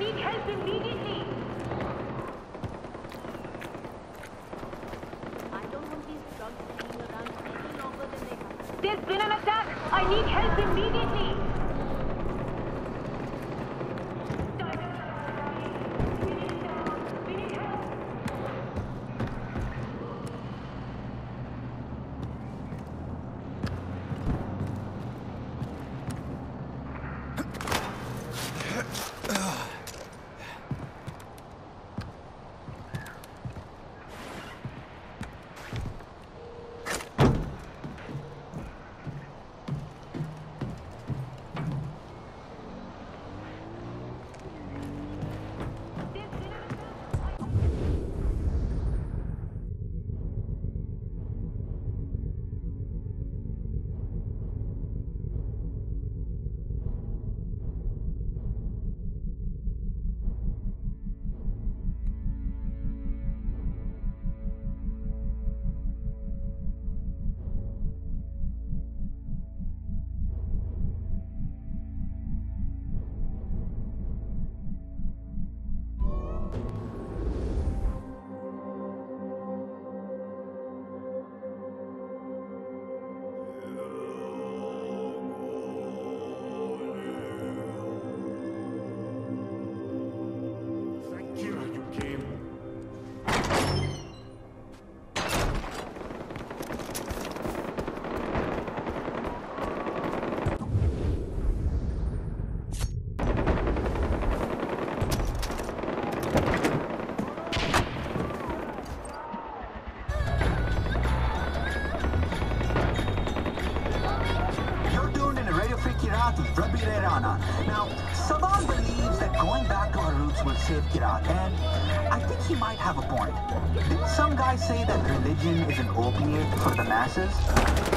need help immediately! I don't want these drugs around any longer than they have. There's been an attack! I need help immediately! Will save Kyrat, and I think he might have a point. Did some guy say that religion is an opiate for the masses?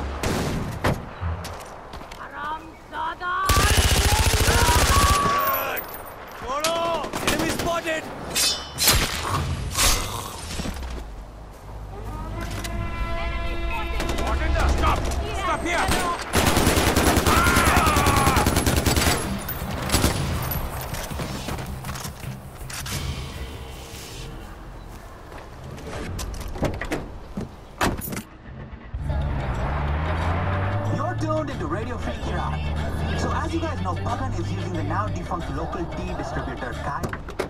Tuned into Radio Free Kyrat. So as you guys know, Pagan is using the now defunct local tea distributor Kai.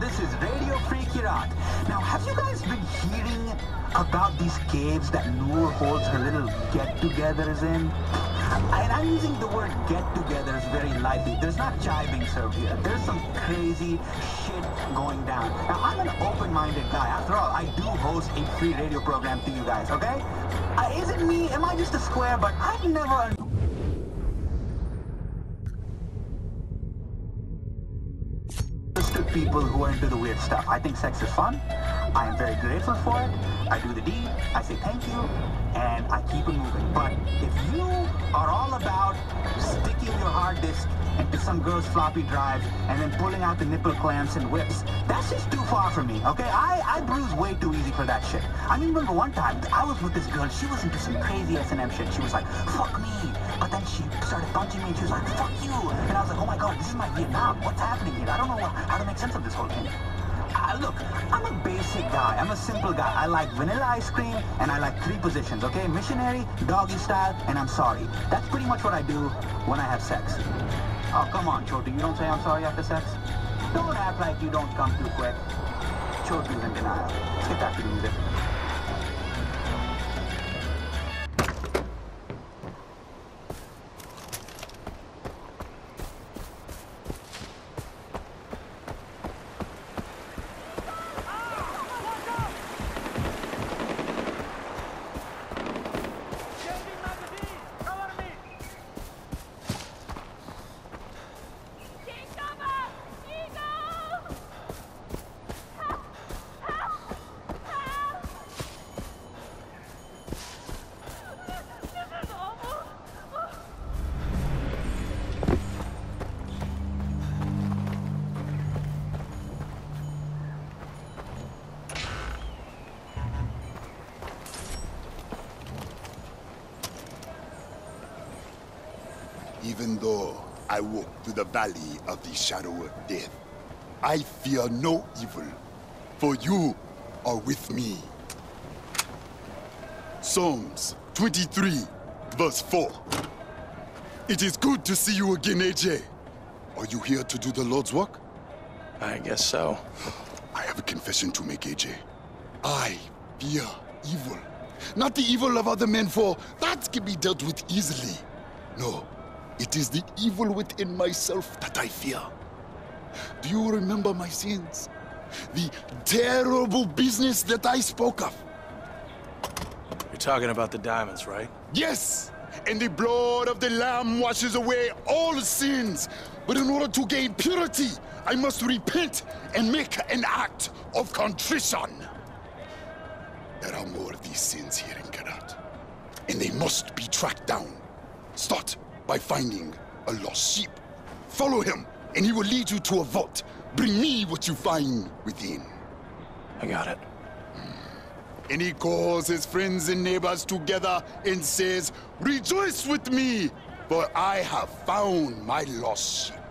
This is Radio Free Kyrat. Now, have you guys been hearing about these caves that Noore holds her little get-togethers in? And I'm using the word get-togethers very lightly. There's not served here. There's some crazy shit going down. Now, I'm an open-minded guy. After all, I do host a free radio program to you guys, okay? Uh, is it me? Am I just a square? But I've never... people who are into the weird stuff. I think sex is fun. I am very grateful for it. I do the deed. I say thank you. And I keep it moving. But if you are all about sticking your hard disk some girl's floppy drive and then pulling out the nipple clamps and whips, that's just too far for me, okay? I, I bruise way too easy for that shit. I mean, remember one time, I was with this girl, she was into some crazy S&M shit. She was like, fuck me. But then she started punching me and she was like, fuck you. And I was like, oh my god, this is my Vietnam. What's happening here? I don't know what, how to make sense of this whole thing. Uh, look, I'm a basic guy. I'm a simple guy. I like vanilla ice cream and I like three positions, okay? Missionary, doggy style, and I'm sorry. That's pretty much what I do when I have sex. Oh, come on, Chotu. You don't say I'm sorry after sex? Don't act like you don't come too quick. Chotu's in denial. Let's get back to the music. Even though I walk through the valley of the shadow of death, I fear no evil, for you are with me. Psalms 23, verse 4. It is good to see you again, AJ. Are you here to do the Lord's work? I guess so. I have a confession to make, AJ. I fear evil. Not the evil of other men, for that can be dealt with easily. No, it is the evil within myself that I fear. Do you remember my sins? The terrible business that I spoke of? You're talking about the diamonds, right? Yes! And the blood of the Lamb washes away all sins. But in order to gain purity, I must repent and make an act of contrition. There are more of these sins here in Kyrat. And they must be tracked down. Start by finding a lost sheep. Follow him, and he will lead you to a vault. Bring me what you find within. I got it. Hmm. And he calls his friends and neighbors together and says, Rejoice with me, for I have found my lost sheep.